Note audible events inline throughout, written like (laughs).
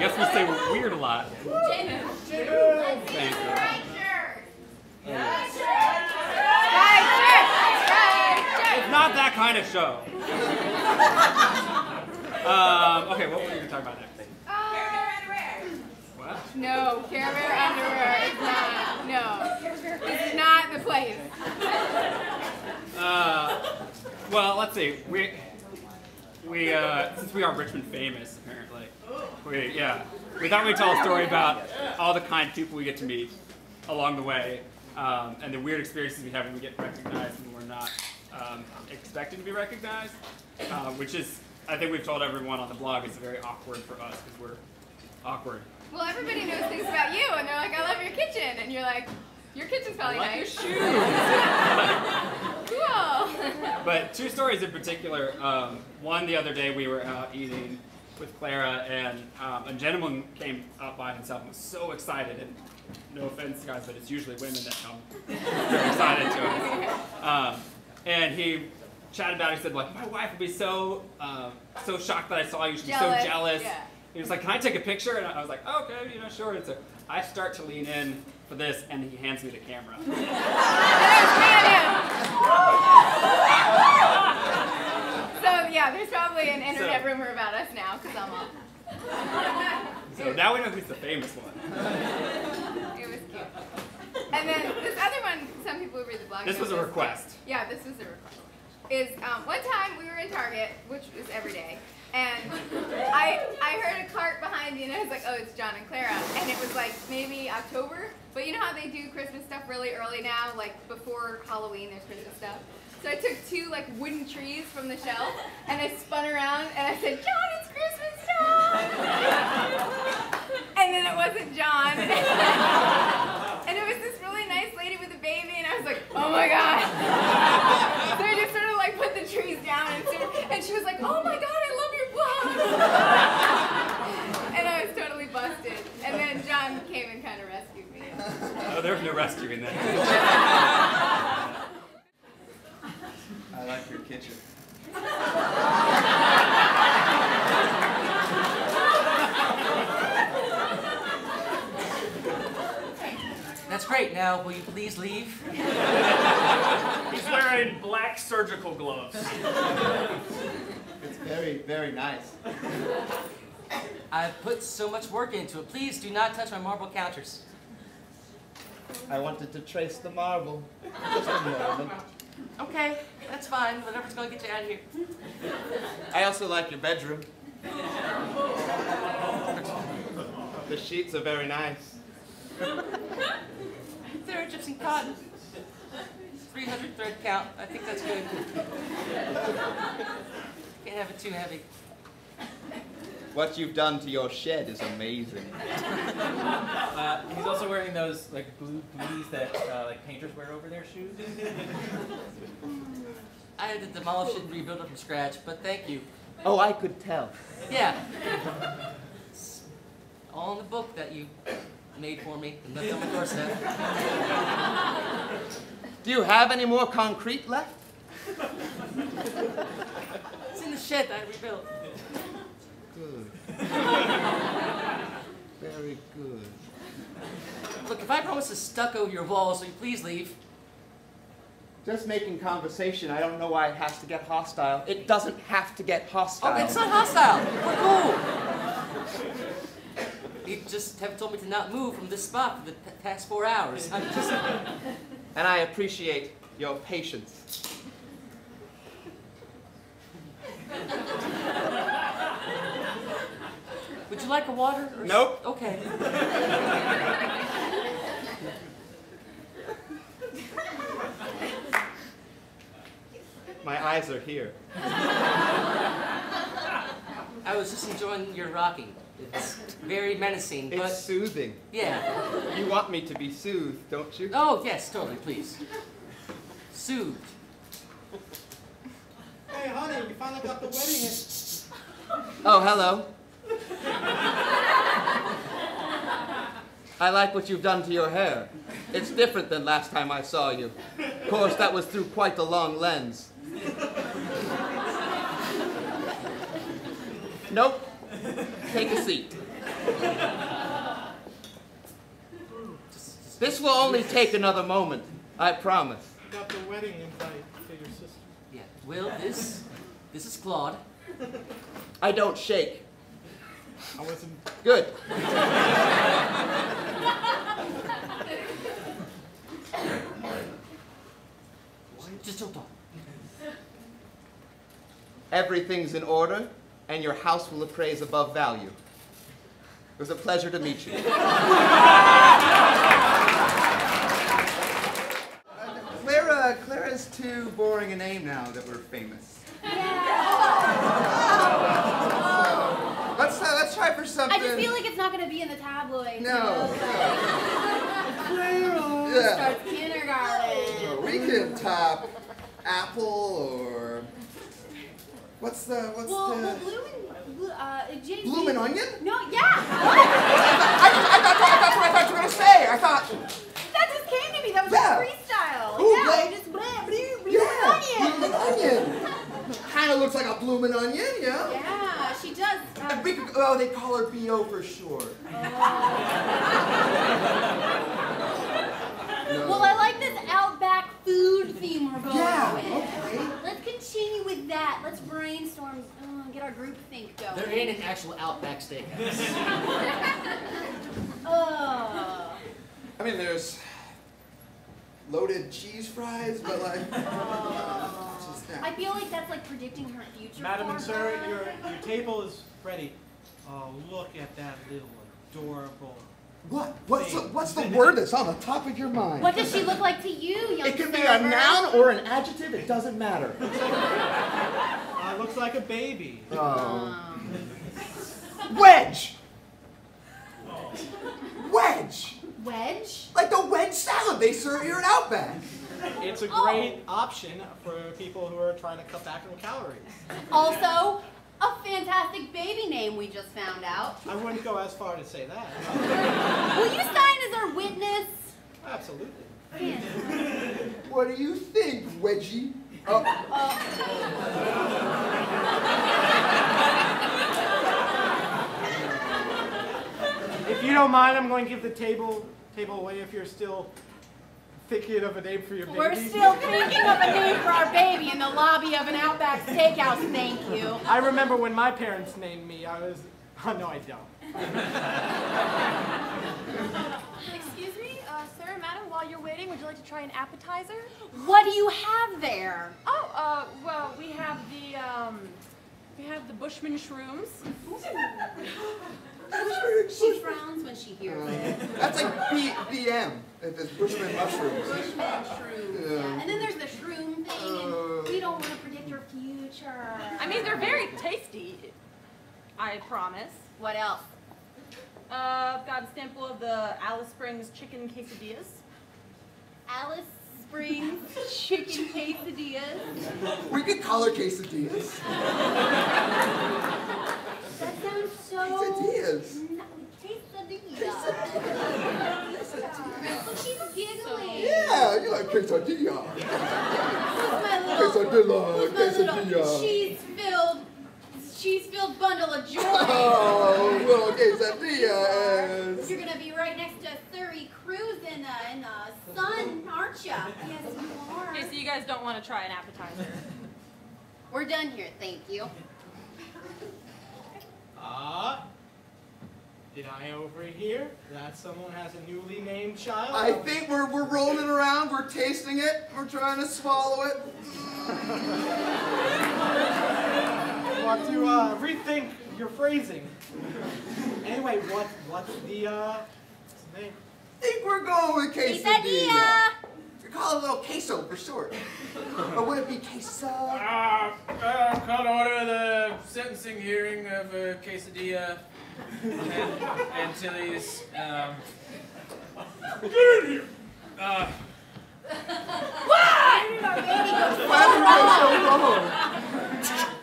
guess we say weird a lot. Thank you. It's not that kind of show. um, okay, what were you talking about next? What? No, Care Bear underwear is not. No, this is not the place. Uh, well, let's see. We we uh, since we are Richmond famous, apparently. We yeah. We thought we'd tell a story about all the kind people we get to meet along the way, um, and the weird experiences we have when we get recognized and we're not um, expected to be recognized, uh, which is I think we've told everyone on the blog is very awkward for us because we're awkward. Well, everybody knows things about you, and they're like, "I love your kitchen," and you're like, "Your kitchen's probably I like nice." your (laughs) cool. but two stories in particular. Um, one, the other day we were out eating with Clara, and um, a gentleman came up by himself and was so excited. And no offense, guys, but it's usually women that come (laughs) very excited to us. Um, and he chatted about it. He said, like, my wife would be so uh, so shocked that I saw you. She'd be so Jealous, jealous. yeah. He was like, can I take a picture? And I was like, oh, okay, you know, sure. And so I start to lean in for this, and he hands me the camera. (laughs) (laughs) Yeah, there's probably an internet So- rumor about us now, because I'm up. (laughs) So now we know who's the famous one. It was cute. And then this other one, some people who read the blog. This was a request. Yeah, this was a request. Is um, one time we were in Target, which was every day, and (laughs) I I heard a cart behind me, and I was like, oh, it's John and Clara, and it was like maybe October. But you know how they do Christmas stuff really early now, like before Halloween, there's Christmas stuff. So I took two like wooden trees from the shelf, and I spun around, and I said, John, it's Christmas time. and then it wasn't John. (laughs) and it was this really nice lady with a baby, and I was like, oh my god. so I just sort of like put the trees down, and, sort of- and she was like, oh my god, I love your blog. and I was totally busted. And then John came and kind of rescued me. Oh, there was no rescuing that. (laughs) I like your kitchen. That's great. Now, will you please leave? He's wearing black surgical gloves. It's very, very nice. I've put so much work into it. Please do not touch my marble counters. I wanted to trace the marble. Just a moment. Okay, that's fine. Whatever's gonna get you out of here. I also like your bedroom. The sheets are very nice. They're gypsy cotton. 300 thread count. I think that's good. Can't have it too heavy. What you've done to your shed is amazing. Uh, he's also wearing those like blue booties that uh, like painters wear over their shoes. I had to demolish it and rebuild it from scratch, but thank you. Oh, I could tell. Yeah. It's all in the book that you made for me and left on my doorstep. Do you have any more concrete left? It's in the shed that I rebuilt. Good. Very good. Look, if I promise to stucco your walls, will you please leave? Just making conversation. I don't know why it has to get hostile. It doesn't have to get hostile. Oh, it's not hostile. We're cool. You just have told me to not move from this spot for the past four hours. I'm just. (laughs) And I appreciate your patience. Would you like a water? or Nope. Okay. My eyes are here. I was just enjoying your rocking. It's very menacing, It's but soothing. yeah. You want me to be soothed, don't you? Oh yes, totally, please. Soothed. Hey, honey, we finally got the wedding. in. Oh, hello. I like what you've done to your hair. It's different than last time I saw you. Of course, that was through quite a long lens. Nope. Take a seat. Just, just This will only take another moment, I promise. Got the wedding invite to your sister. yeah. Will this? This is Claude. I don't shake. I wasn't. Good. Just don't talk. Everything's in order, and your house will appraise above value. It was a pleasure to meet you. (laughs) Clara, Clara's too boring a name now that we're famous. Yeah. Let's uh, let's try for something. I just feel like it's not gonna be in the tabloid. no. Clara no. Yeah. starts kindergarten. We can top apple or what's the what's Well, the well, Blue, uh, bloomin' onion? No, yeah. I, (laughs) I, thought, that's what I thought you were gonna say. I thought, that just came to me. That was Yeah. like freestyle. Ooh, yeah, I just blah, blue, blue yeah, onion. bloomin' onion. Kind of looks like a bloomin' onion, yeah. Yeah, she does. Uh, we oh, they call her Bo for short. (laughs) well, I like this Outback food theme we're going Yeah, with. okay. Let's continue with that. Let's brainstorm, uh, get our group think going. There ain't an actual Outback steakhouse. Oh. (laughs) I mean, there's loaded cheese fries, but like, just that. I feel like that's like predicting her future. Madam and sir, your your table is ready. Oh, look at that little adorable. What? What's the, what's the word that's on the top of your mind? What does she look like to you, young It can be a noun or an adjective. It doesn't matter. (laughs) Uh, looks like a baby. Oh. Um, Wedge. Wedge. wedge? Like the wedge salad they serve here at Outback. It's a Oh. great option for people who are trying to cut back on calories. Also, a fantastic baby name we just found out. I wouldn't go as far to say that. (laughs) Will you sign as our witness? Absolutely. What do you think, Wedgie? Oh, If you don't mind, I'm going to give the table table away if you're still thinking of a name for your baby. We're still thinking of a name for our baby in the lobby of an Outback Steakhouse, thank you. I remember when my parents named me. I was. Oh (laughs) no, I don't. Excuse me, uh, sir, madam, while you're waiting, would you like to try an appetizer? What do you have there? Oh, uh, well, we have the, um, we have the Bushman shrooms. She frowns when she hears it. that's like B- BM. If it's Bushman mushrooms. Bushman shrooms, yeah. And then there's the shroom thing, and we don't want to predict her future. I mean, they're very tasty, I promise. What else? Uh, I've got a sample of the Alice Springs chicken quesadillas. Alice Springs chicken quesadillas. We could call her quesadillas. (laughs) That sounds so. Quesadillas. No, quesadilla. Look, she's giggling. Yeah, you like quesadilla. Who's my little, Quesadilla, who's my little quesadilla. cheese-filled, cheese-filled bundle of joy? Oh, little quesadillas. You're gonna be right next to Suri Cruise in the in the sun, aren't you? Yes, you are. Okay, so you guys don't want to try an appetizer. We're done here, thank you. Ah. Did I overhear that someone has a newly named child? I think we're, we're rolling around, we're tasting it, we're trying to swallow it. (laughs) want to uh, rethink your phrasing. Anyway, what what's the uh what's the name? I think we're going with quesadilla. Quesadilla. We call it a little queso for short. or would it be queso? Uh, uh, call to order the sentencing hearing of uh, quesadilla and, and Tilly's. Um, Get in here! Uh,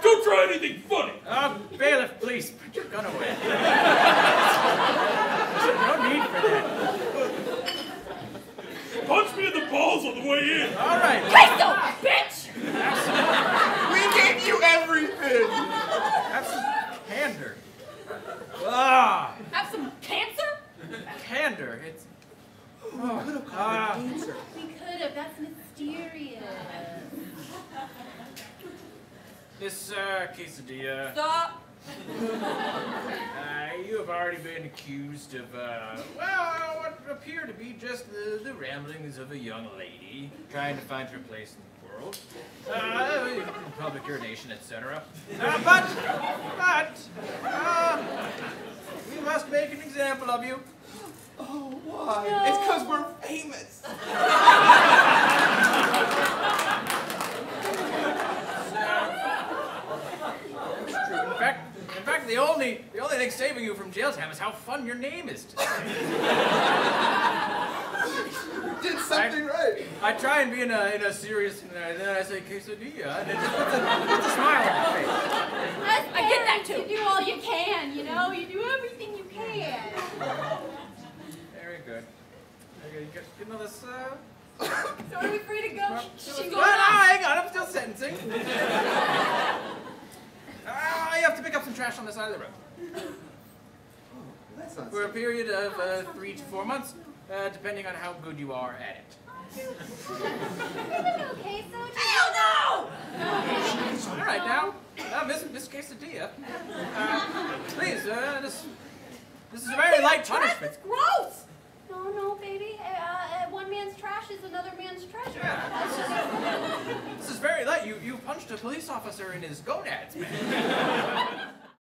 Don't try anything funny. uh, bailiff, please put your gun away. (laughs) no need for that. Punch me in the balls on the way in. All right. Queso, bitch! We gave you everything. Have some candor. Ah, Have quesadilla. Stop. Uh, you have already been accused of, uh, well, what appear to be just the, the ramblings of a young lady trying to find her place in the world, uh, in public urination, etc. Uh, but, but, uh, we must make an example of you. Oh, why? It's because we're famous. (laughs) It's true. In fact, in fact, the only the only thing saving you from jail time is how fun your name is to say. (laughs) Did something right. I try and be in a in a serious, and then I say quesadilla, and it just puts a, puts a smile on my face. I get that too. You do all you can, you know? You do everything you can. Very good. Okay, you get, you know this. Uh, So are we free to go? She no, no, hang on, I'm still sentencing. (laughs) Ah, you have to pick up some trash on the side of the road That's for a period of uh, three to four months, uh, depending on how good you are at it. (laughs) Okay, so Hell no! All right, now, now Miss Miss Quesadilla, uh, please, uh, this this is a very light punishment. That's gross. No, no, baby. Uh, uh, one man's trash is another man's treasure. Yeah, this is, this is very light. You you punched a police officer in his gonads, man. (laughs)